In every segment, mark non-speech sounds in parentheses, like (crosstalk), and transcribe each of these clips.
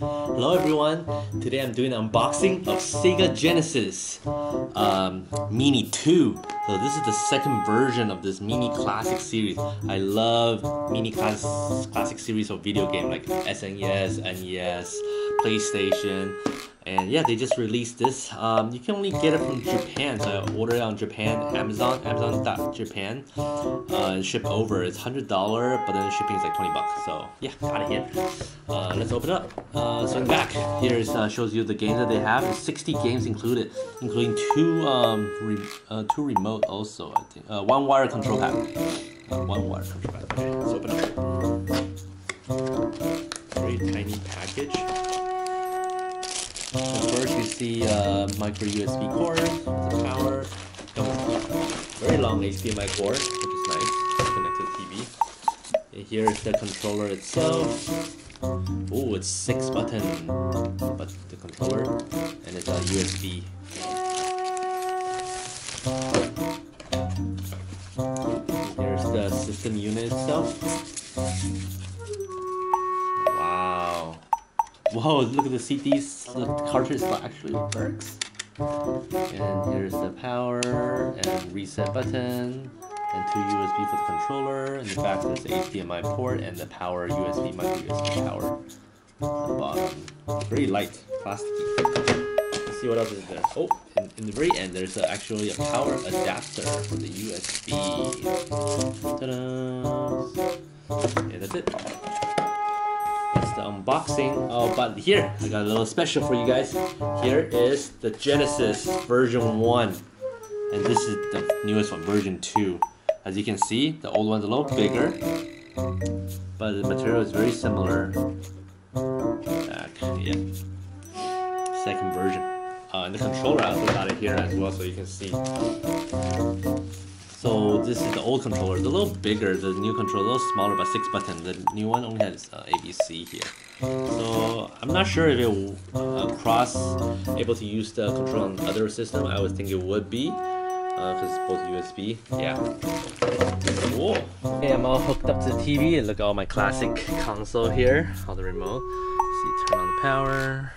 Hello everyone, today I'm doing an unboxing of Sega Genesis um, Mini 2. So this is the second version of this Mini Classic series. I love Mini class Classic series of video game like SNES, NES, PlayStation, and yeah, they just released this. Um, you can only get it from Japan, so I ordered it on Japan, Amazon, Amazon.Japan. Uh, ship over, it's hundred dollar, but then shipping is like twenty bucks. So yeah, got it here. Uh, let's open it up. Uh, so in back, here is uh, shows you the games that they have. Sixty games included, including two um, re uh, two remote also. I think uh, one wire control pad. Uh, one wire control. Okay, let's open it. Very tiny package. So first you see uh, micro USB cord, the power, very long HDMI cord, which is nice, connect to the TV. And here is the controller itself. Oh, it's six button, but the controller, and it's a USB. Here's the system unit itself. Whoa, look at the CDs. The cartridge actually works. And here's the power and reset button and two USB for the controller. In the back there's the HDMI port and the power USB micro USB power. The bottom. Very light, plasticky. Let's see what else is there. Oh, in, in the very end there's a, actually a power adapter for the USB. Ta-da! Yeah, that's it the unboxing. Oh, but here, I got a little special for you guys. Here is the Genesis version 1. And this is the newest one, version 2. As you can see, the old one's a little bigger. But the material is very similar. Back, yeah. Second version. Uh, and the controller, I also got it here as well, so you can see. So this is the old controller. It's a little bigger. The new controller, a little smaller, but six button. The new one only has uh, ABC here. So I'm not sure if it uh, cross able to use the control on other system. I would think it would be because uh, it's both USB. Yeah. Cool. Okay, I'm all hooked up to the TV. And look at all my classic console here. All the remote. See, turn on the power.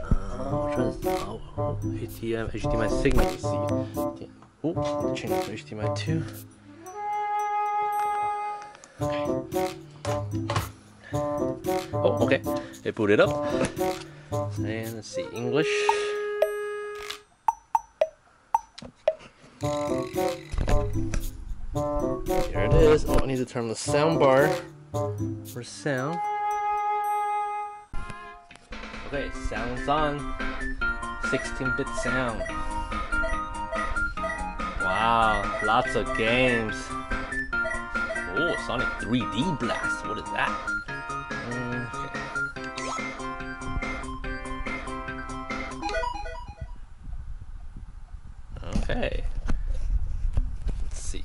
Uh, which one oh, HDMI, HDMI signal. See. Oh, change to HDMI 2. Okay. Oh, okay. It booted up. And let's see, English. Here it is. Oh, I need to turn the sound bar for sound. Okay, sound's on. 16-bit sound. Wow, lots of games. Oh, Sonic 3D Blast. What is that? Okay. Let's see.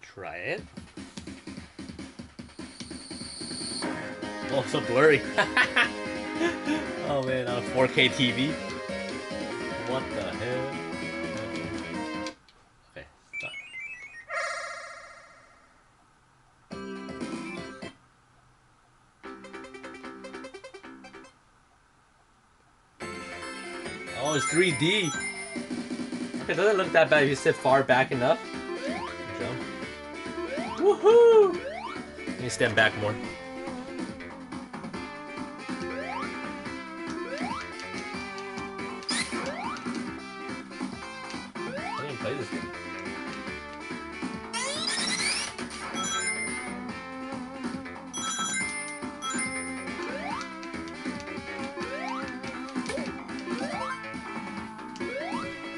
Try it. Oh, so blurry. (laughs) oh man, on a 4K TV. What the hell? Okay, stop. Oh, it's 3D. Okay, doesn't look that bad if you sit far back enough. Jump. Woohoo! Let me stand back more.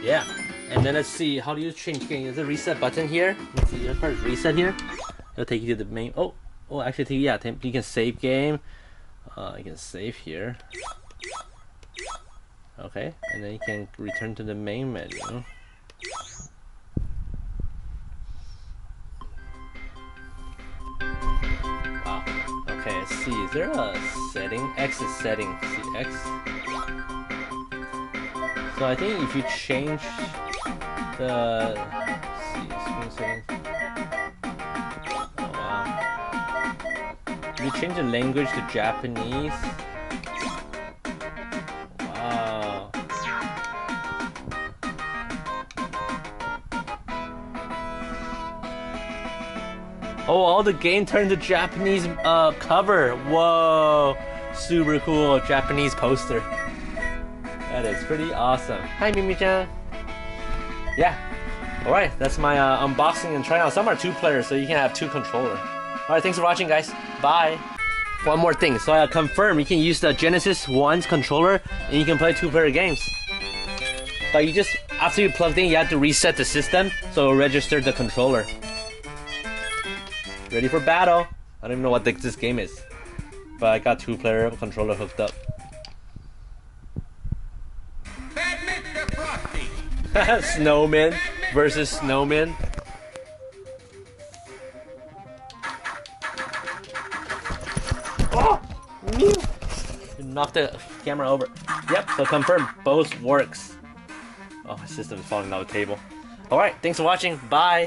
Yeah, and then let's see, how do you change game? Is a reset button here? Let's see, let's press reset here. It'll take you to the main, oh, oh, actually, yeah, you can save game. Uh, you can save here. Okay, and then you can return to the main menu. Okay, let's see, is there a setting? X is setting. See X? So I think if you change the see screen settings. you change the language to Japanese? Wow. Oh, all the game turned to Japanese uh, cover. Whoa, super cool Japanese poster. (laughs) That is pretty awesome. Hi, Mimi-chan. Yeah. All right, that's my uh, unboxing and tryout. Some are two players, so you can have two controller. All right, thanks for watching, guys. Bye. One more thing, so I confirm you can use the Genesis One's controller and you can play two-player games. But you just after you plugged in, you have to reset the system so it registered the controller. Ready for battle? I don't even know what this game is, but I got two-player controller hooked up. (laughs) snowman versus snowman. Oh! Knocked the camera over. Yep, so confirm, both works. Oh, my system is falling off the table. Alright, thanks for watching. Bye!